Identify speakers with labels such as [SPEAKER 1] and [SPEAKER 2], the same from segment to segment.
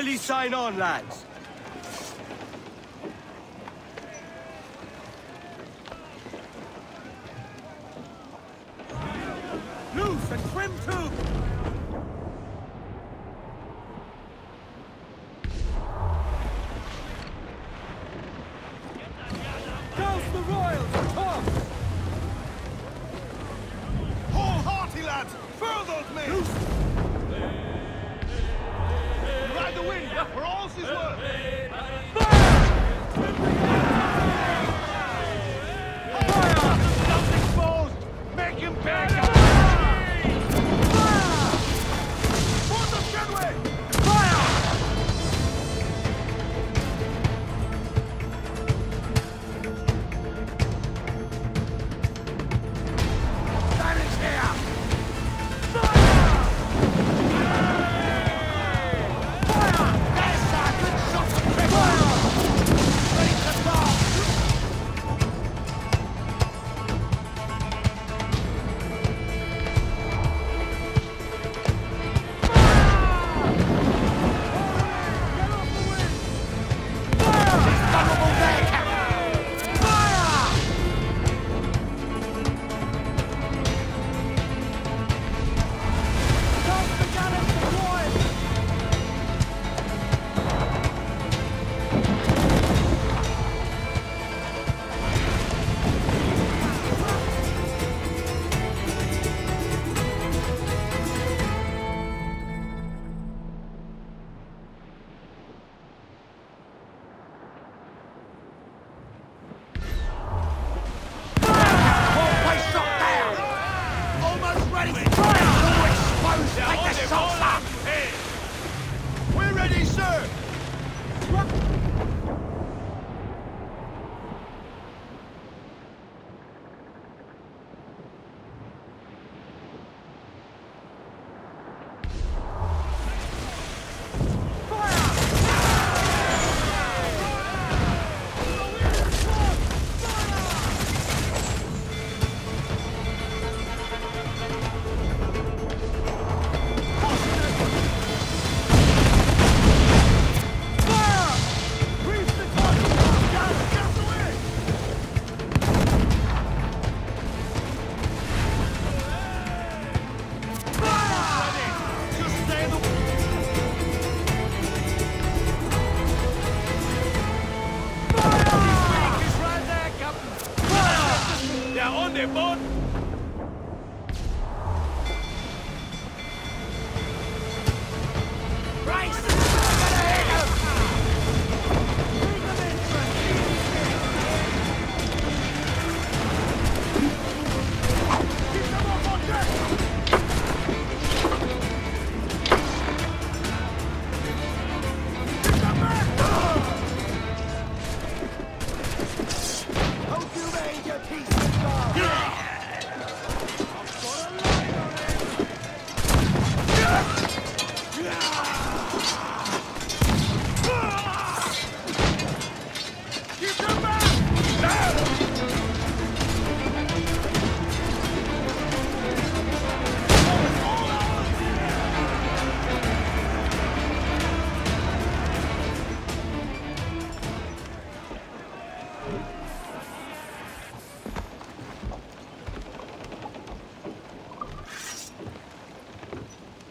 [SPEAKER 1] Really sign on, lads. Loose and
[SPEAKER 2] swim too! 还敢上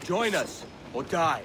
[SPEAKER 1] Join us, or die.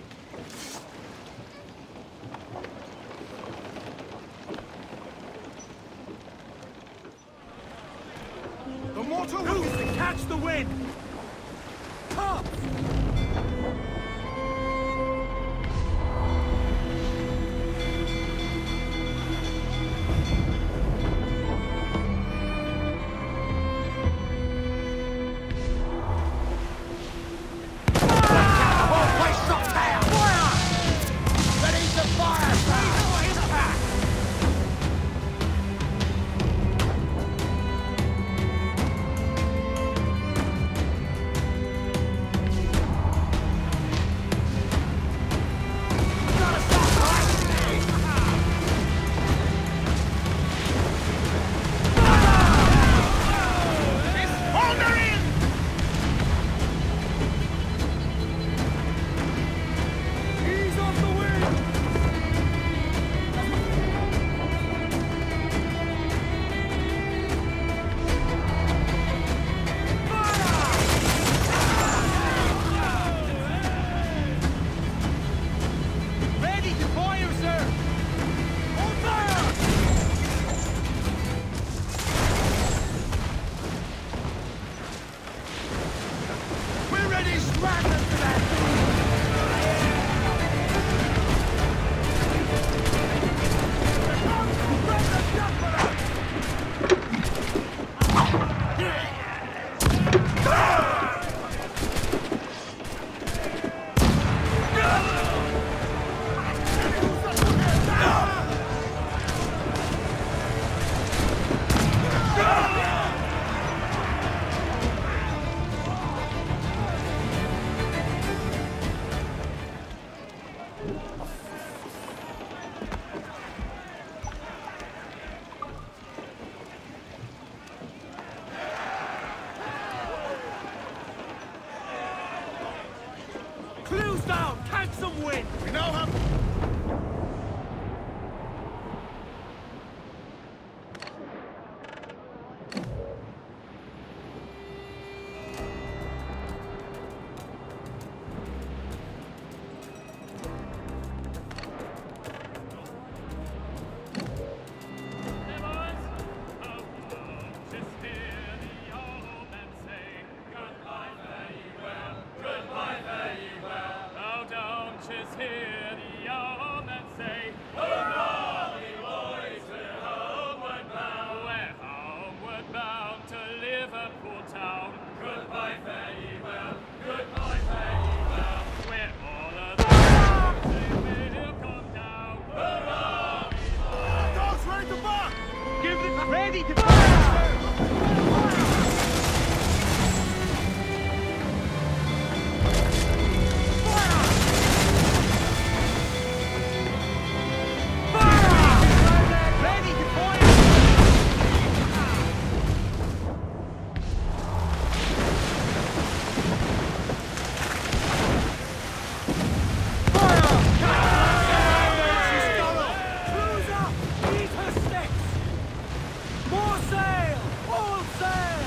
[SPEAKER 2] More sail! All sail!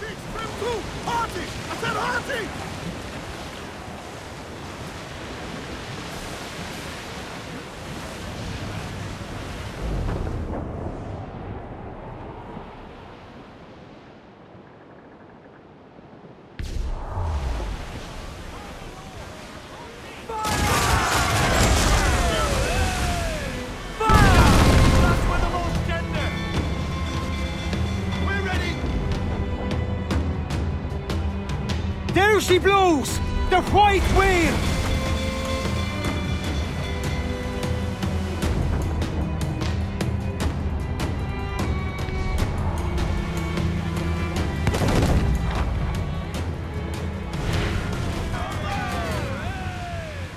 [SPEAKER 3] Six, trim two! Hearty! I said hearty!
[SPEAKER 2] She blows! The white whale!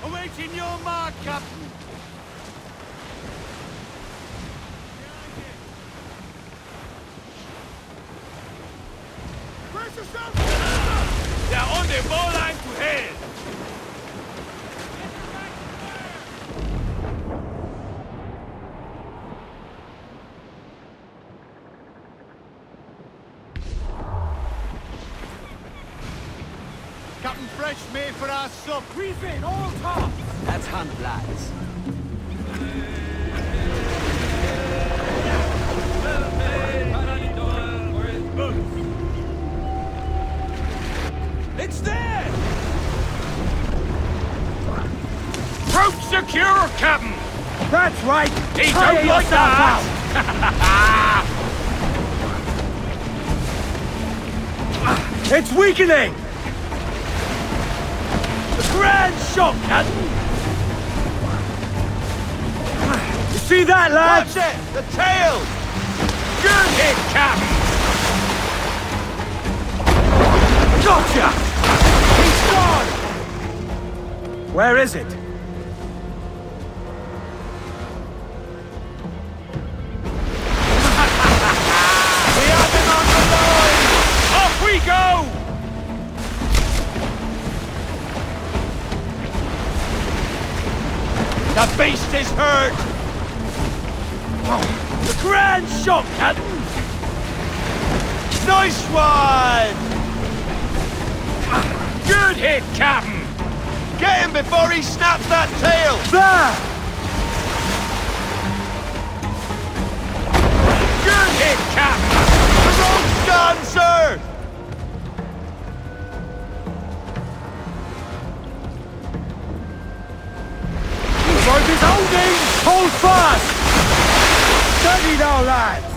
[SPEAKER 2] Awaiting your mark, Captain!
[SPEAKER 3] Captain Fresh made for our sub.
[SPEAKER 2] Reef in, all tops!
[SPEAKER 4] That's hunt, lads.
[SPEAKER 2] It's there!
[SPEAKER 1] Rope secure, Captain!
[SPEAKER 2] That's right!
[SPEAKER 1] He
[SPEAKER 2] Tire
[SPEAKER 1] don't like
[SPEAKER 2] yourself
[SPEAKER 1] that!
[SPEAKER 2] out. It's weakening! Grand shock, Captain! You see that, lads?
[SPEAKER 3] That's it! The tail!
[SPEAKER 1] Good hit, Captain!
[SPEAKER 2] Gotcha! He's gone! Where is it?
[SPEAKER 1] Is hurt!
[SPEAKER 2] The grand shot, Captain!
[SPEAKER 1] Nice one! Good hit, Captain!
[SPEAKER 3] Get him before he snaps that tail!
[SPEAKER 2] There!
[SPEAKER 1] Good hit, Captain!
[SPEAKER 3] The rope's gone, sir!
[SPEAKER 2] Hold fast! Steady now, lads!